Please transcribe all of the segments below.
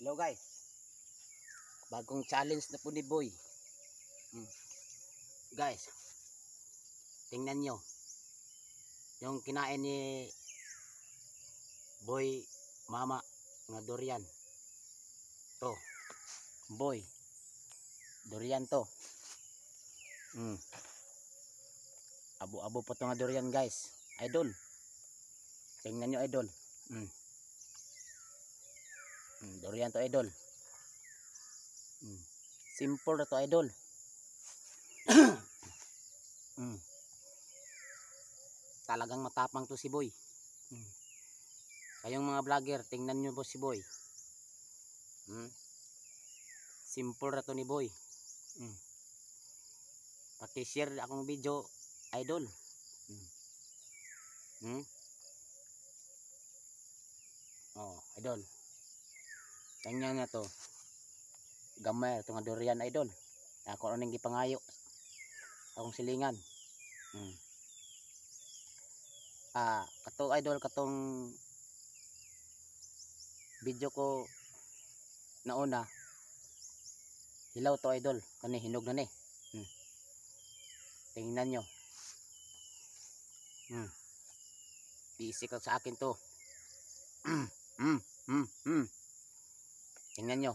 Hello guys. Bagong challenge na po ni Boy. Hmm. Guys. Tingnan nyo. Yung kinain ni Boy Mama nga durian. To. Boy. Durian to. Hmm. Abo-abo po to nga durian guys. Idol. Tingnan nyo idol. Hmm. Durian to idol. Hmm. Simple na to idol. hmm. Talagang matapang to si Boy. Hmm. Kayong mga vlogger, tingnan nyo po si Boy. Hmm. Simple na to ni Boy. Hmm. Pati share akong video, idol. Hmm. Hmm. Oh, idol. Tingnan na to. Gamay ito nga durian idol. Ako ano ning gipangayo. Akong silingan. Hmm. Ah, kato idol katong video ko nauna. Hilaw to idol. Kani hinog na ni. Hmm. Tingnan nyo. Hmm. Lang sa akin to. Hmm. Hmm. Hmm. Hmm. Tingnan nyo.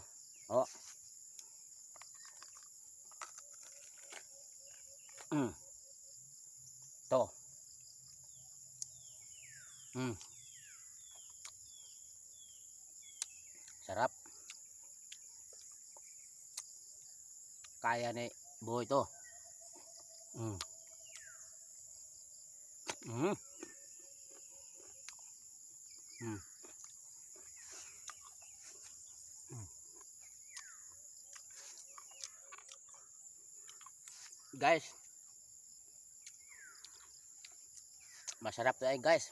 Oh. Mm. To. Mm. Sarap. Kaya ni buhay to. Mm. Mm. Guys. Masarap to ay guys.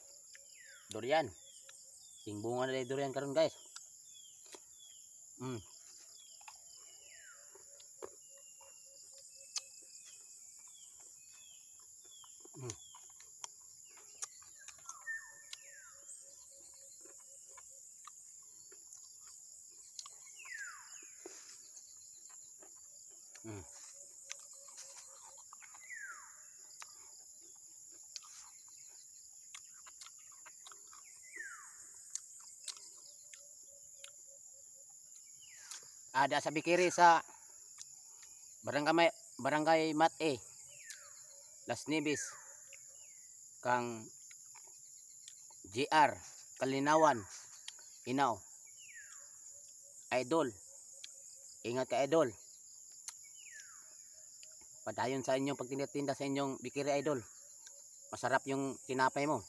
Durian. Tingbungan na durian karon guys. Mm. Ada sa Bikiri sa Barangay Barangay Mat A Las Nibis kang GR Kalinawan Inaw Idol. Ingat ka idol. Padayon sa inyong pagtinda-tinda sa inyong Bikiri Idol. Masarap yung tinapay mo.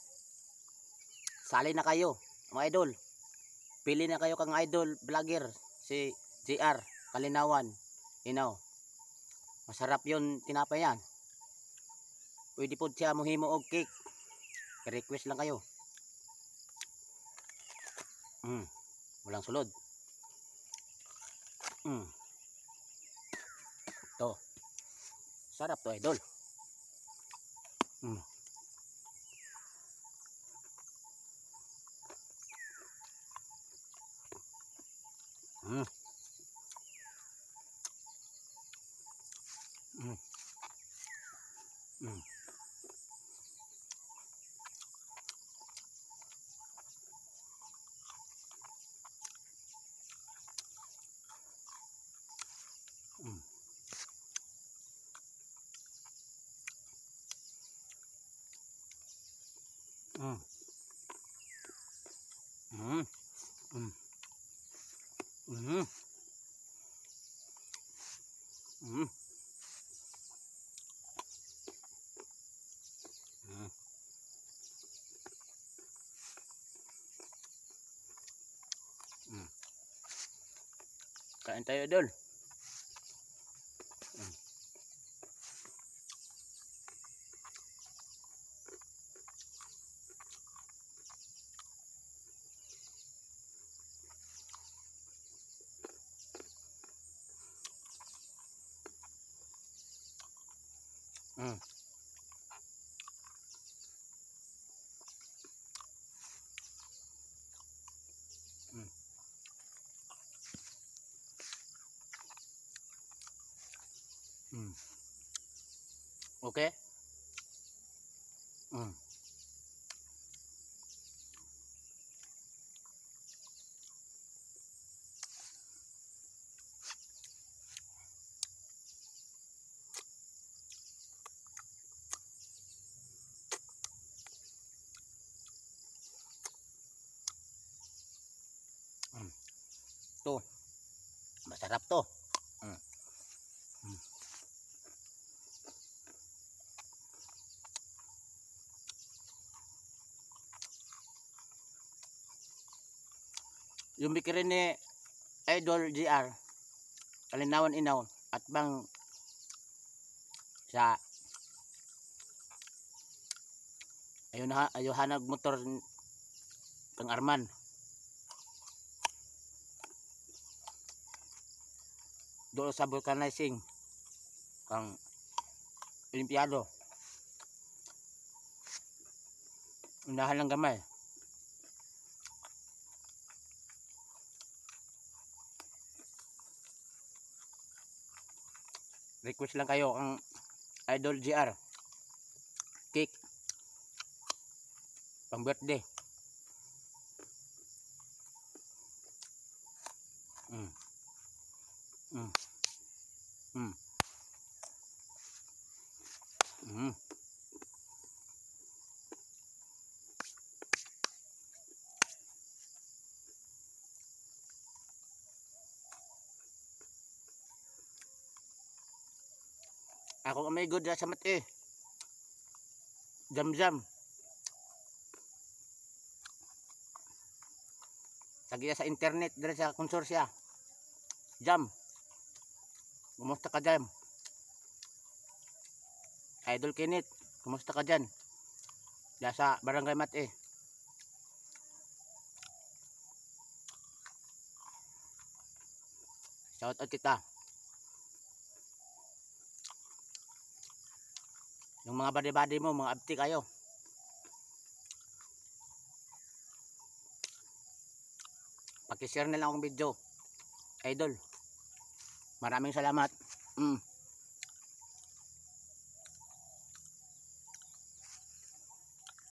Sali na kayo mga idol. Pili na kayo kang idol vlogger si JR Kalinawan Inaw Masarap yun tinapay yan Pwede po siya mohimo og cake request lang kayo mm, Walang sulod mm. To Sarap to idol. Mm. Mm. 嗯。嗯。嗯。嗯嗯嗯。嗯。Kain tayo ya, dol. Mm-hmm. Okay? Mm. Mm. To. Masarap to. Mm. Yung bikiri ni Idol GR Kalinawan Inaw at bang sa ayun ha ayuhanag motor kang Arman. Doon sa vulcanizing kang Olimpiado. Unahan lang gamay request lang kayo ang Idol GR cake pang birthday mm. Mm. Ako ang may good sa mati. Jam jam. Lagi sa internet dire sa konsorsya. Jam. Kumusta ka jam? Idol Kinit, kumusta ka? Diyan sa Barangay Mati. Shout out kita. Yung mga badi-badi mo, mga abti kayo. Pakishare na lang akong video. Idol. Maraming salamat. Mm.